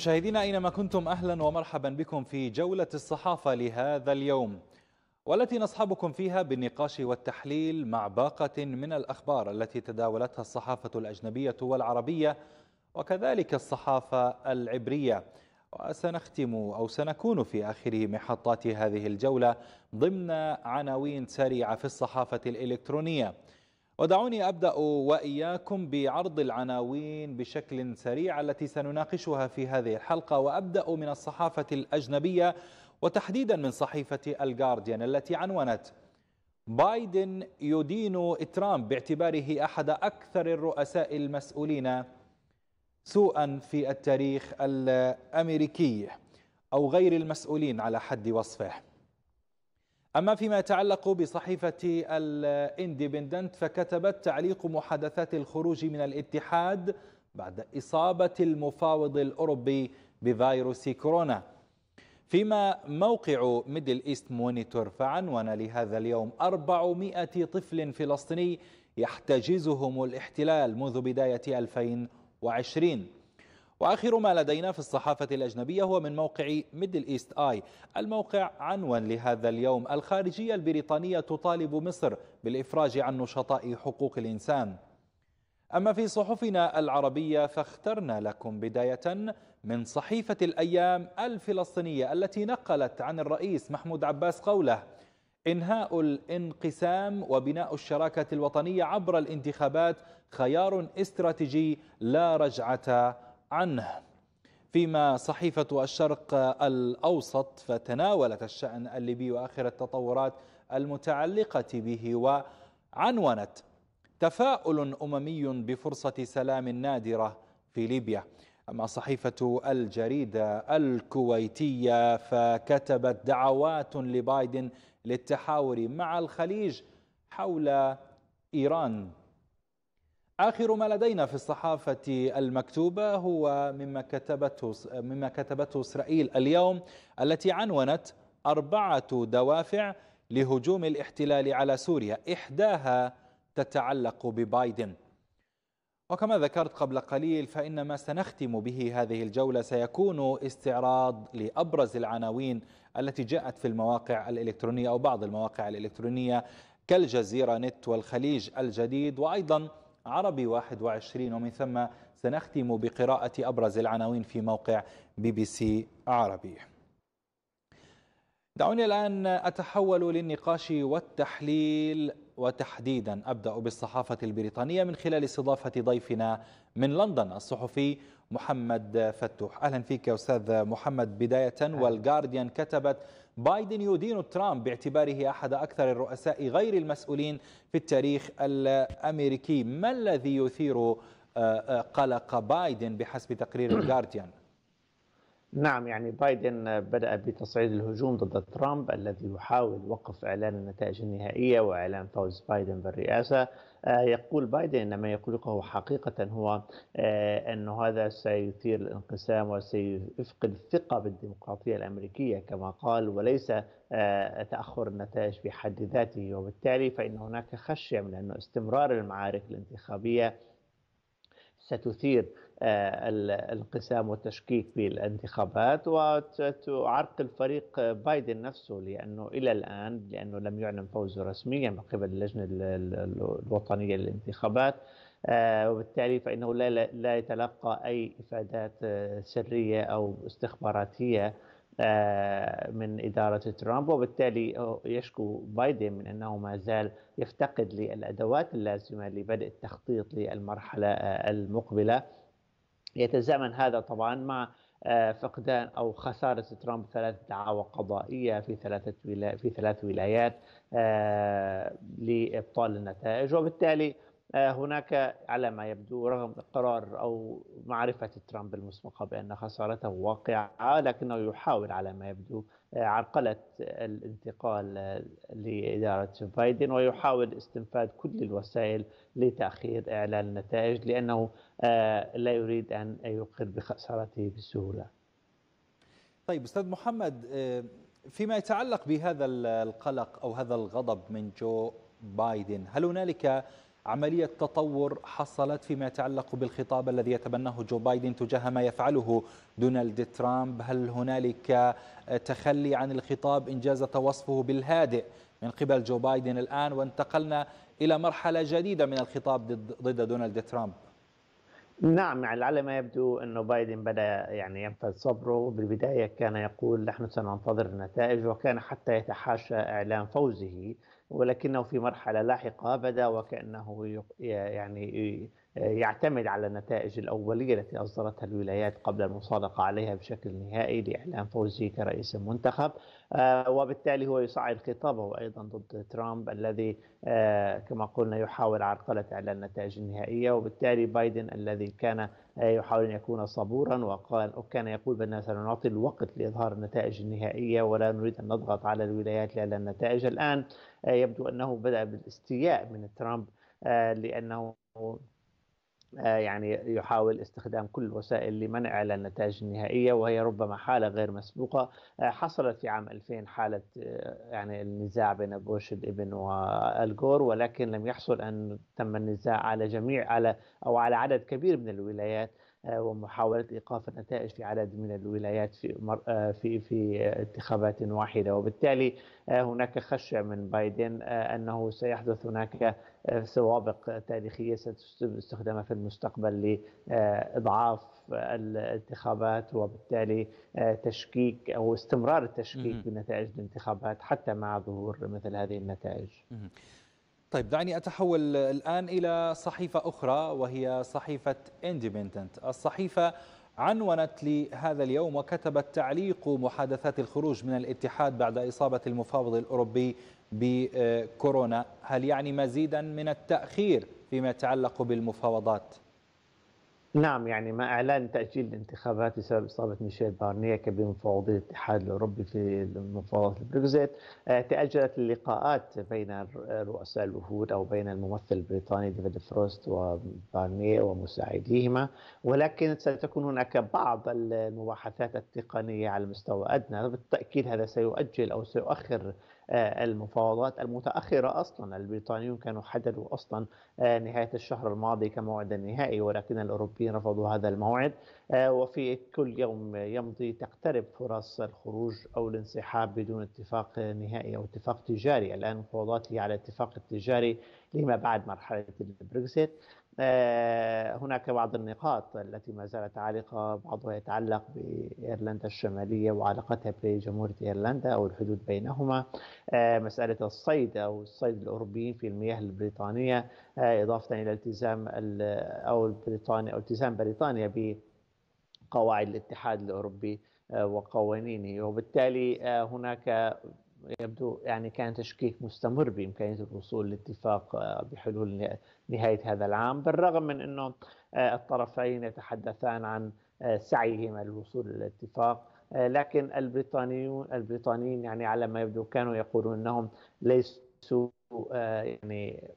مشاهدينا أينما كنتم أهلا ومرحبا بكم في جولة الصحافة لهذا اليوم والتي نصحبكم فيها بالنقاش والتحليل مع باقة من الأخبار التي تداولتها الصحافة الأجنبية والعربية وكذلك الصحافة العبرية. وسنختم أو سنكون في آخر محطات هذه الجولة ضمن عناوين سريعة في الصحافة الإلكترونية. ودعوني أبدأ وإياكم بعرض العناوين بشكل سريع التي سنناقشها في هذه الحلقة وأبدأ من الصحافة الأجنبية وتحديدا من صحيفة الجارديان التي عنونت بايدن يدين ترامب باعتباره أحد أكثر الرؤساء المسؤولين سوءا في التاريخ الأمريكي أو غير المسؤولين على حد وصفه. أما فيما يتعلق بصحيفة الاندبندنت فكتبت تعليق محادثات الخروج من الاتحاد بعد إصابة المفاوض الأوروبي بفيروس كورونا. فيما موقع ميدل إيست مونيتور فعنون لهذا اليوم 400 طفل فلسطيني يحتجزهم الاحتلال منذ بداية 2020 وآخر ما لدينا في الصحافة الأجنبية هو من موقع ميدل إيست آي الموقع عنوان لهذا اليوم. الخارجية البريطانية تطالب مصر بالإفراج عن نشطاء حقوق الإنسان. أما في صحفنا العربية فاخترنا لكم بداية من صحيفة الأيام الفلسطينية التي نقلت عن الرئيس محمود عباس قوله إنهاء الانقسام وبناء الشراكة الوطنية عبر الانتخابات خيار استراتيجي لا رجعة عنه فيما صحيفة الشرق الأوسط فتناولت الشأن الليبي وآخر التطورات المتعلقة به وعنونت تفاؤل أممي بفرصة سلام نادرة في ليبيا. أما صحيفة الجريدة الكويتية فكتبت دعوات لبايدن للتحاور مع الخليج حول إيران. آخر ما لدينا في الصحافة المكتوبة هو مما كتبته مما كتبته إسرائيل اليوم التي عنونت أربعة دوافع لهجوم الاحتلال على سوريا. إحداها تتعلق ببايدن. وكما ذكرت قبل قليل فإن ما سنختم به هذه الجولة سيكون استعراض لأبرز العناوين التي جاءت في المواقع الإلكترونية أو بعض المواقع الإلكترونية كالجزيرة نت والخليج الجديد وأيضا عربي 21 ومن ثم سنختم بقراءة أبرز العناوين في موقع بي بي سي عربي. دعوني الآن أتحول للنقاش والتحليل وتحديدا أبدأ بالصحافة البريطانية من خلال استضافة ضيفنا من لندن الصحفي محمد فتوح. أهلا فيك أستاذ محمد. بداية والجارديان كتبت بايدن يدين ترامب باعتباره أحد أكثر الرؤساء غير المسؤولين في التاريخ الأمريكي. ما الذي يثير آه، آه، قلق بايدن بحسب تقرير الجارديان نعم يعني بايدن بدأ بتصعيد الهجوم ضد ترامب الذي يحاول وقف إعلان النتائج النهائية وإعلان فوز بايدن بالرئاسة. آه، يقول بايدن ما يقوله حقيقة هو آه، أن هذا سيثير الانقسام وسيفقد الثقة بالديمقراطية الأمريكية كما قال وليس آه، تأخر النتائج في حد ذاته. وبالتالي فإن هناك خشية من أن استمرار المعارك الانتخابية ستثير الانقسام والتشكيك في الانتخابات وتعرقل فريق بايدن نفسه لأنه إلى الآن لأنه لم يعلن فوزه رسميا من قبل اللجنة الوطنية للانتخابات آه، وبالتالي فإنه لا لا يتلقى أي إفادات آه، سرية أو استخباراتيه آه، من إدارة ترامب. وبالتالي يشكو بايدن من أنه ما زال يفتقد للأدوات اللازمة لبدء التخطيط للمرحلة المقبلة. يتزامن هذا طبعا مع آه، فقدان أو خسارة ترامب ثلاث دعاوى قضائية في ثلاثة في ثلاث ولايات آه، لإبطال النتائج. وبالتالي هناك على ما يبدو رغم اقرار أو معرفة ترامب المسبقه بأن خسارته واقعة لكنه يحاول على ما يبدو آه، عرقلة الانتقال آه، لإدارة بايدن ويحاول استنفاذ كل الوسائل لتأخير إعلان النتائج لأنه لا يريد أن يقر بخسارته بسهولة. طيب أستاذ محمد فيما يتعلق بهذا القلق أو هذا الغضب من جو بايدن هل هنالك عملية تطور حصلت فيما يتعلق بالخطاب الذي يتبناه جو بايدن تجاه ما يفعله دونالد ترامب. هل هنالك تخلي عن الخطاب إن جاز وصفه بالهادئ من قبل جو بايدن الآن؟ وانتقلنا إلى مرحلة جديدة من الخطاب ضد دونالد ترامب. نعم على ما يبدو انه بايدن بدأ يعني ينفذ صبره. بالبداية كان يقول نحن سننتظر النتائج وكان حتى يتحاشى إعلان فوزه. ولكنه في مرحلة لاحقة بدا وكأنه يعني يعتمد على النتائج الأولية التي أصدرتها الولايات قبل المصادقة عليها بشكل نهائي لإعلان فوزه كرئيس المنتخب. آه، وبالتالي هو يصعد خطابه أيضا ضد ترامب الذي آه، كما قلنا يحاول عرقلة إعلان النتائج النهائية. وبالتالي بايدن الذي كان آه، يحاول أن يكون صبورا وقال وكان يقول بأننا سنعطي الوقت لإظهار النتائج النهائية ولا نريد أن نضغط على الولايات لإعلان النتائج الآن يبدو أنه بدأ بالاستياء من ترامب لأنه يعني يحاول استخدام كل الوسائل لمنع النتائج النهائية وهي ربما حالة غير مسبوقة. آه، حصلت في عام 2000 حالة آه، يعني النزاع بين بوش الابن والجور ولكن لم يحصل أن تم النزاع على جميع على أو على عدد كبير من الولايات آه، ومحاولة إيقاف النتائج في عدد من الولايات في آه، في في انتخابات واحدة. وبالتالي آه، هناك خشية من بايدن أنه سيحدث هناك سوابق تاريخية ستستخدم في المستقبل لإضعاف الانتخابات وبالتالي تشكيك أو استمرار التشكيك بنتائج الانتخابات حتى مع ظهور مثل هذه النتائج. طيب دعني أتحول الآن إلى صحيفة أخرى وهي صحيفة اندبندنت الصحيفة عنونت لهذا اليوم وكتبت تعليق محادثات الخروج من الاتحاد بعد إصابة المفاوض الأوروبي بكورونا. هل يعني مزيدا من التأخير فيما يتعلق بالمفاوضات؟ نعم يعني مع إعلان تأجيل الانتخابات بسبب إصابة ميشيل بارنيه كبير مفوضي الاتحاد الأوروبي في مفاوضات البريكزيت آه، تأجلت اللقاءات بين رؤساء الوفود أو بين الممثل البريطاني ديفيد فروست وبارنيه ومساعديهما. ولكن ستكون هناك بعض المباحثات التقنية على مستوى أدنى. بالتأكيد هذا سيؤجل أو سيؤخر المفاوضات المتأخرة أصلا. البريطانيون كانوا حددوا أصلا آه، نهاية الشهر الماضي كموعد النهائي ولكن الأوروبيين رفضوا هذا الموعد آه، وفي كل يوم يمضي تقترب فرص الخروج أو الانسحاب بدون اتفاق نهائي أو اتفاق تجاري. الآن المفاوضات هي على اتفاق التجاري لما بعد مرحلة البريكسيت. هناك بعض النقاط التي ما زالت عالقة بعضها يتعلق بإيرلندا الشمالية وعلاقتها بجمهورية إيرلندا أو الحدود بينهما. آه، مسألة الصيد أو الصيد الأوروبيين في المياه البريطانية آه، إضافة إلى التزام أو البريطانيا أو التزام بريطانيا بقواعد الاتحاد الأوروبي وقوانينه. وبالتالي هناك يبدو يعني كان تشكيك مستمر بإمكانية الوصول لاتفاق آه، بحلول نهاية هذا العام بالرغم من أنه آه، الطرفين يتحدثان عن آه، سعيهما للوصول للاتفاق لكن البريطانيون البريطانيين يعني على ما يبدو كانوا يقولون إنهم ليسوا يعني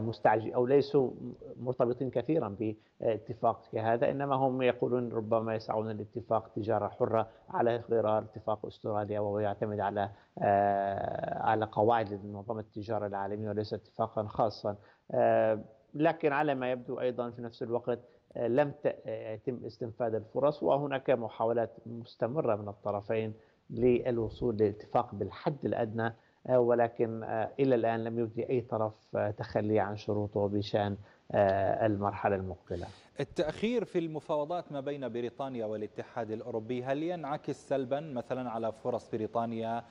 مستعجل أو ليسوا مرتبطين كثيرا باتفاق كهذا إنما هم يقولون ربما يسعون لاتفاق تجارة حرة على غرار اتفاق أستراليا وهو يعتمد على آه، على قواعد منظمه التجارة العالمية وليس اتفاقا خاصا. آه، لكن على ما يبدو أيضا في نفس الوقت آه، لم يتم استنفاذ الفرص وهناك محاولات مستمرة من الطرفين للوصول لاتفاق بالحد الأدنى ولكن آه، إلى الآن لم يبدي أي طرف آه، تخلي عن شروطه بشأن المرحلة المقبلة. التأخير في المفاوضات ما بين بريطانيا والاتحاد الأوروبي هل ينعكس سلبا مثلا على فرص بريطانيا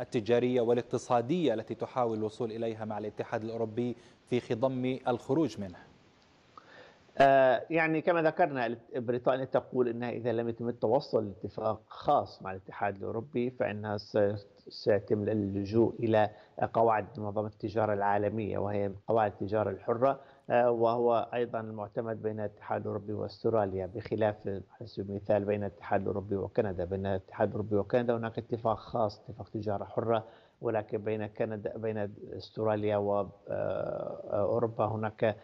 التجارية والاقتصادية التي تحاول الوصول إليها مع الاتحاد الأوروبي في خضم الخروج منه؟ يعني كما ذكرنا بريطانيا تقول إنها إذا لم يتم التوصل لاتفاق خاص مع الاتحاد الأوروبي فإنها سيتم اللجوء إلى قواعد منظمة التجارة العالمية وهي قواعد التجارة الحرة آه، وهو أيضا المعتمد بين الاتحاد الأوروبي وأستراليا بخلاف على سبيل المثال بين الاتحاد الأوروبي وكندا. بين الاتحاد الأوروبي وكندا هناك اتفاق خاص اتفاق تجارة حرة ولكن بين كندا بين أستراليا واوروبا هناك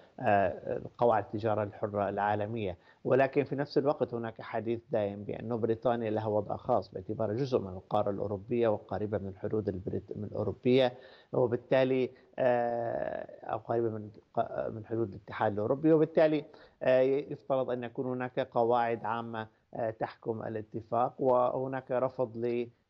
قواعد التجارة الحرة العالمية. ولكن في نفس الوقت هناك حديث دائم بأن بريطانيا لها وضع خاص باعتبارها جزء من القارة الأوروبية وقريبة من الحدود الأوروبية وبالتالي أو قريبة من من حدود الاتحاد الأوروبي وبالتالي يفترض أن يكون هناك قواعد عامة تحكم الاتفاق وهناك رفض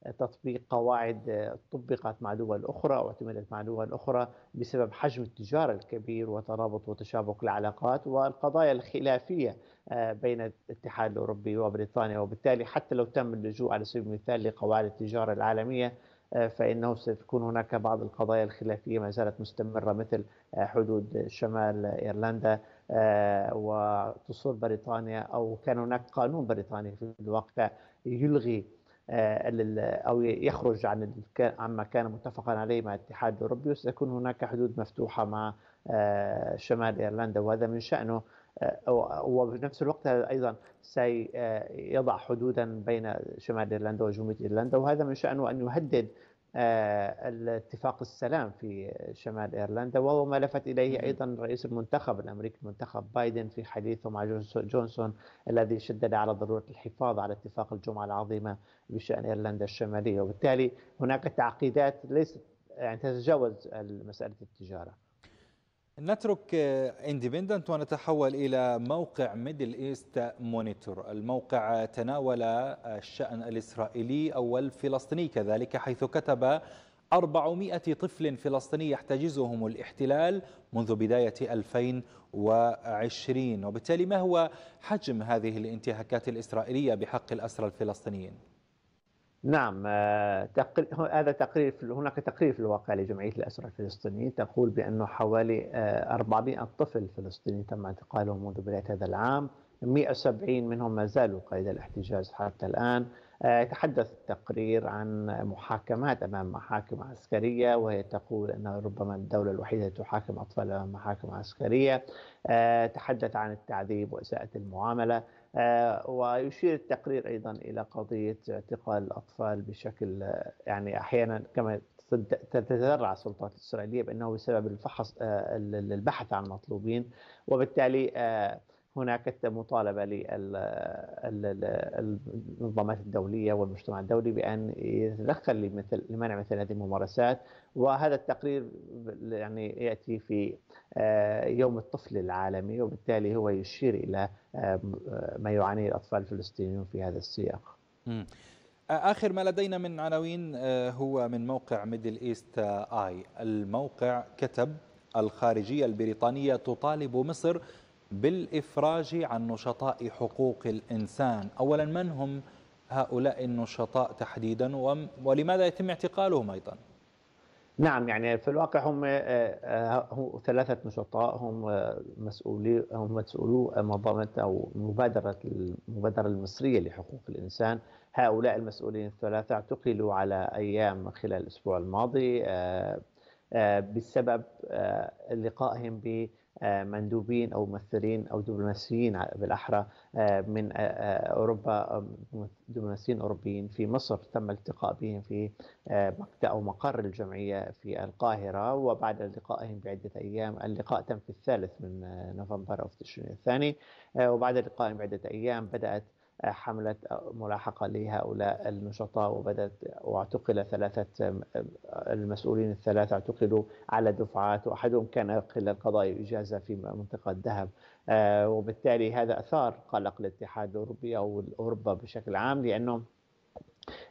لتطبيق قواعد طبقت مع دول أخرى أو اعتمدت مع دول أخرى بسبب حجم التجارة الكبير وترابط وتشابك العلاقات والقضايا الخلافية بين الاتحاد الأوروبي وبريطانيا. وبالتالي حتى لو تم اللجوء على سبيل المثال لقواعد التجارة العالمية فإنه ستكون هناك بعض القضايا الخلافية ما زالت مستمرة مثل حدود شمال إيرلندا وتصور بريطانيا أو كان هناك قانون بريطاني في الواقع يلغي أو يخرج عن عما كان متفقا عليه مع الاتحاد الأوروبي. وستكون هناك حدود مفتوحة مع شمال إيرلندا وهذا من شأنه. وبنفس الوقت أيضا سيضع حدودا بين شمال إيرلندا وجنوب إيرلندا وهذا من شأنه أن يهدد الاتفاق السلام في شمال إيرلندا وهو ما لفت إليه أيضا رئيس المنتخب الأمريكي المنتخب بايدن في حديثه مع جونسون الذي شدد على ضرورة الحفاظ على اتفاق الجمعة العظيمة بشأن إيرلندا الشمالية. وبالتالي هناك تعقيدات ليست يعني تتجاوز مساله التجارة. نترك اندبندنت ونتحول إلى موقع ميدل إيست مونيتور الموقع تناول الشأن الإسرائيلي أو الفلسطيني كذلك حيث كتب 400 طفل فلسطيني يحتجزهم الاحتلال منذ بداية 2020 وبالتالي ما هو حجم هذه الانتهاكات الإسرائيلية بحق الأسرى الفلسطينيين؟ نعم آه، هذا تقرير هناك تقرير في الواقع لجمعية الأسرى الفلسطينيين تقول بأنه حوالي 400 آه، طفل فلسطيني تم اعتقالهم منذ بداية هذا العام. 170 منهم ما زالوا قيد الاحتجاز حتى الآن. آه، يتحدث التقرير عن محاكمات أمام محاكم عسكرية وهي تقول انها ربما الدولة الوحيدة التي تحاكم أطفال أمام محاكم عسكرية. تحدث عن التعذيب وإساءة المعاملة. آه، ويشير التقرير أيضا إلى قضية اعتقال الأطفال بشكل آه، يعني أحيانا كما تتذرع السلطات الإسرائيلية بأنه بسبب الفحص آه، البحث عن مطلوبين وبالتالي هناك مطالبة للمنظمات الدولية والمجتمع الدولي بأن يتدخل لمثل لمنع مثل هذه الممارسات وهذا التقرير يعني يأتي في آه، يوم الطفل العالمي وبالتالي هو يشير إلى آه، ما يعانيه الأطفال الفلسطينيون في هذا السياق. آخر ما لدينا من عناوين آه، هو من موقع ميدل إيست آي الموقع كتب الخارجية البريطانية تطالب مصر بالإفراج عن نشطاء حقوق الإنسان. أولا من هم هؤلاء النشطاء تحديدا ولماذا يتم اعتقالهم أيضا؟ نعم يعني في الواقع هم آه، آه، ثلاثة نشطاء. هم آه، مسؤولي هم مسؤولو منظمة أو مبادرة المبادرة المصرية لحقوق الإنسان. هؤلاء المسؤولين الثلاثة اعتقلوا على أيام خلال الأسبوع الماضي بسبب لقائهم ب مندوبين أو ممثلين أو دبلوماسيين بالأحرى آه، من آه، آه، أوروبا دبلوماسيين أوروبيين في مصر تم الالتقاء بهم في أو مقر الجمعية في القاهرة وبعد لقائهم بعدة أيام اللقاء تم في الثالث من نوفمبر أو في تشرين الثاني وبعد لقائهم بعدة أيام بدأت حملة ملاحقة لهؤلاء النشطاء وبدأت واعتقل ثلاثة المسؤولين الثلاثة اعتقلوا على دفعات وأحدهم كان خلال قضاء إجازة في منطقة دهب. آه، وبالتالي هذا أثار قلق الاتحاد الأوروبي أو أوروبا بشكل عام لأنه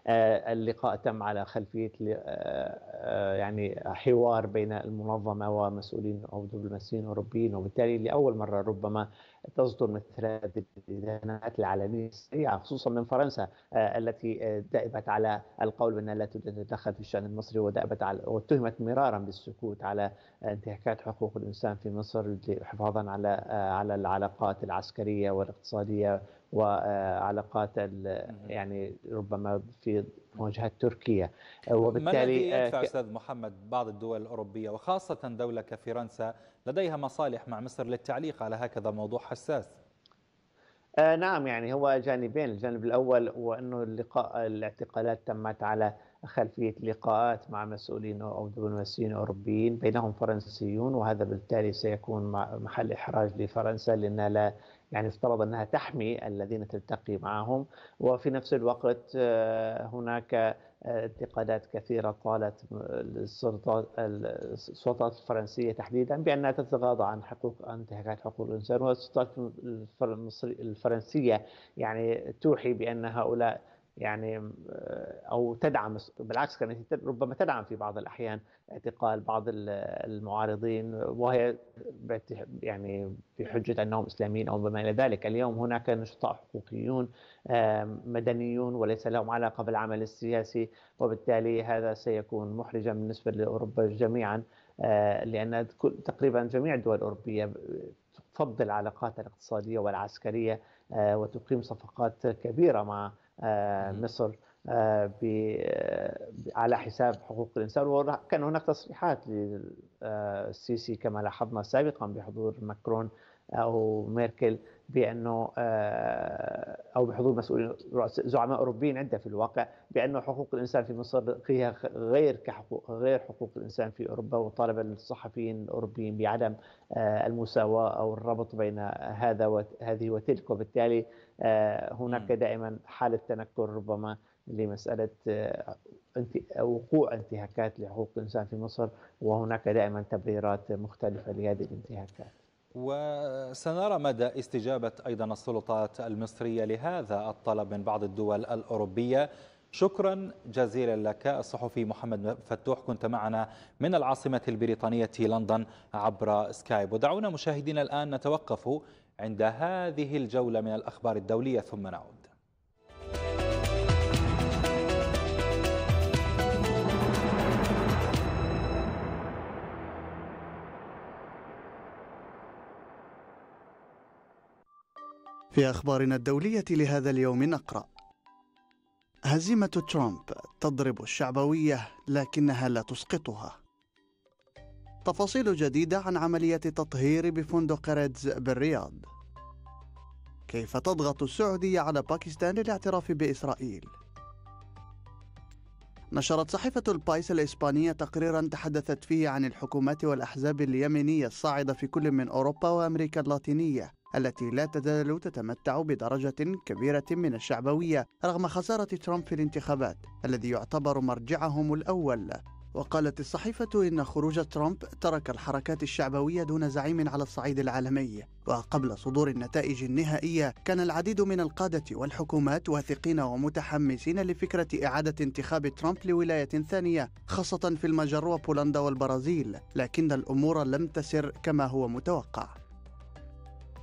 اللقاء تم على خلفية آه، يعني حوار بين المنظمة ومسؤولين أو دبلوماسيين اوروبيين وبالتالي لأول مرة ربما تصدر مثل هذه الادانات العالمية السريعة خصوصا من فرنسا آه، التي دأبت على القول بأنها لا تتدخل في الشأن المصري ودأبت على واتهمت مرارا بالسكوت على انتهاكات حقوق الإنسان في مصر حفاظا على على العلاقات العسكرية والاقتصادية وعلاقات يعني ربما في مواجهة تركيا. وبالتالي ما الذي يدفع ك... أستاذ محمد بعض الدول الأوروبية وخاصة دولة كفرنسا لديها مصالح مع مصر للتعليق على هكذا موضوع حساس؟ آه نعم يعني هو جانبين الجانب الأول هو أنه اللقاء الاعتقالات تمت على خلفية لقاءات مع مسؤولين أو دبلوماسيين أوروبيين بينهم فرنسيون وهذا بالتالي سيكون محل إحراج لفرنسا لأنها لا يعني افترض أنها تحمي الذين تلتقي معهم وفي نفس الوقت آه، هناك انتقادات كثيرة طالت السلطات السلطات الفرنسية تحديدا بأنها تتغاضى عن حقوق انتهاكات حقوق الإنسان والسلطات الفرنسية يعني توحي بأن هؤلاء يعني آه، أو تدعم بالعكس كانت ربما تدعم في بعض الأحيان اعتقال بعض المعارضين وهي يعني بحجه أنهم إسلاميين أو بما إلى ذلك، اليوم هناك نشطاء حقوقيون مدنيون وليس لهم علاقة بالعمل السياسي وبالتالي هذا سيكون محرجا بالنسبة لأوروبا جميعا آه، لأن تقريبا جميع الدول الأوروبية تفضل العلاقات الاقتصادية والعسكرية آه، وتقيم صفقات كبيرة مع مصر آه، آه، على حساب حقوق الإنسان. وكان هناك تصريحات للسيسي كما لاحظنا سابقا بحضور ماكرون أو ميركل. بأنه أو بحضور مسؤولين زعماء أوروبيين عده في الواقع بأنه حقوق الإنسان في مصر هي غير كحقوق غير حقوق الإنسان في أوروبا وطالب الصحفيين الأوروبيين بعدم المساواة أو الربط بين هذا وهذه وتلك. وبالتالي آه، هناك دائما حالة تنكر ربما لمسألة آه، وقوع انتهاكات لحقوق الإنسان في مصر وهناك دائما تبريرات مختلفة لهذه الانتهاكات. وسنرى مدى استجابة أيضا السلطات المصرية لهذا الطلب من بعض الدول الأوروبية. شكرا جزيلا لك الصحفي محمد فتوح. كنت معنا من العاصمة البريطانية لندن عبر سكايب. ودعونا مشاهدينا الآن نتوقف عند هذه الجولة من الأخبار الدولية. ثم نعود. في أخبارنا الدولية لهذا اليوم نقرأ. هزيمة ترامب تضرب الشعبوية لكنها لا تسقطها. تفاصيل جديدة عن عملية تطهير بفندق ريتز بالرياض. كيف تضغط السعودية على باكستان للاعتراف بإسرائيل؟ نشرت صحيفة البايس الإسبانية تقريرا تحدثت فيه عن الحكومات والأحزاب اليمينية الصاعدة في كل من أوروبا وأمريكا اللاتينية. التي لا تزال تتمتع بدرجة كبيرة من الشعبوية رغم خسارة ترامب في الانتخابات الذي يعتبر مرجعهم الأول. وقالت الصحيفة إن خروج ترامب ترك الحركات الشعبوية دون زعيم على الصعيد العالمي. وقبل صدور النتائج النهائية كان العديد من القادة والحكومات واثقين ومتحمسين لفكرة إعادة انتخاب ترامب لولاية ثانية خاصة في المجر وبولندا والبرازيل لكن الأمور لم تسر كما هو متوقع.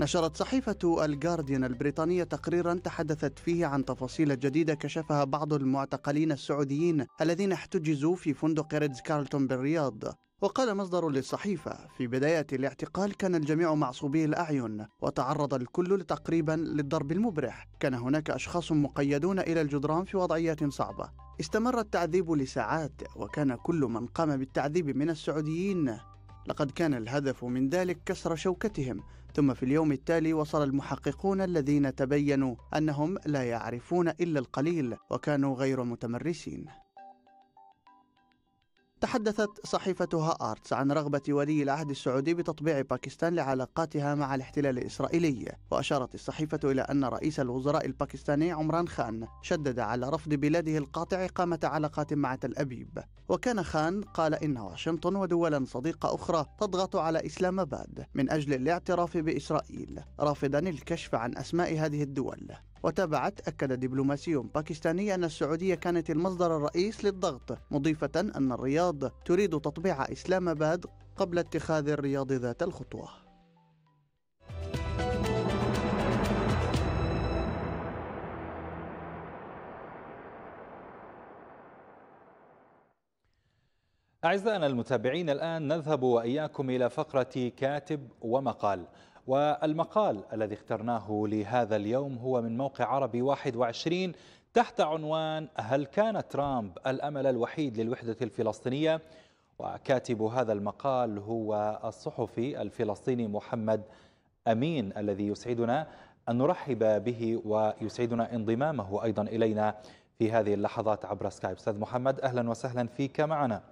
نشرت صحيفة الجارديان البريطانية تقريرا تحدثت فيه عن تفاصيل جديدة كشفها بعض المعتقلين السعوديين الذين احتجزوا في فندق ريدز كارلتون بالرياض. وقال مصدر للصحيفة في بداية الاعتقال كان الجميع معصوبي الأعين وتعرض الكل تقريبا للضرب المبرح. كان هناك أشخاص مقيدون إلى الجدران في وضعيات صعبة. استمر التعذيب لساعات وكان كل من قام بالتعذيب من السعوديين. لقد كان الهدف من ذلك كسر شوكتهم. ثم في اليوم التالي وصل المحققون الذين تبينوا أنهم لا يعرفون إلا القليل وكانوا غير متمرسين. تحدثت صحيفة هآرتس عن رغبة ولي العهد السعودي بتطبيع باكستان لعلاقاتها مع الاحتلال الإسرائيلي وأشارت الصحيفة إلى أن رئيس الوزراء الباكستاني عمران خان شدد على رفض بلاده القاطع إقامة علاقات مع تل أبيب. وكان خان قال إن واشنطن ودولا صديقة أخرى تضغط على إسلام آباد من أجل الاعتراف بإسرائيل رافضا الكشف عن أسماء هذه الدول. وتابعت أكد دبلوماسي باكستاني أن السعودية كانت المصدر الرئيس للضغط مضيفة أن الرياض تريد تطبيع إسلام آباد قبل اتخاذ الرياض ذات الخطوة. أعزائنا المتابعين الآن نذهب وإياكم إلى فقرة كاتب ومقال. والمقال الذي اخترناه لهذا اليوم هو من موقع عربي 21 تحت عنوان هل كان ترامب الأمل الوحيد للوحدة الفلسطينية؟ وكاتب هذا المقال هو الصحفي الفلسطيني محمد أمين الذي يسعدنا أن نرحب به ويسعدنا انضمامه أيضا إلينا في هذه اللحظات عبر سكايب. أستاذ محمد أهلا وسهلا فيك معنا.